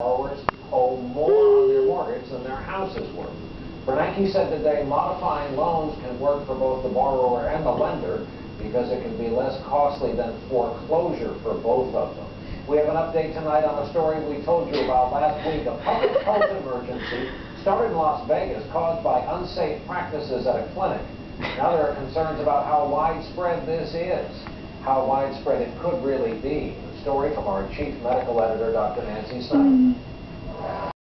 borrowers owe more on their mortgage than their house is worth. Bernanke said today modifying loans can work for both the borrower and the lender because it can be less costly than foreclosure for both of them. We have an update tonight on a story we told you about last week. A public health emergency started in Las Vegas caused by unsafe practices at a clinic. Now there are concerns about how widespread this is, how widespread it could really be. The story from our chief medical editor, Dr. Nancy Snyder. Mm-hmm.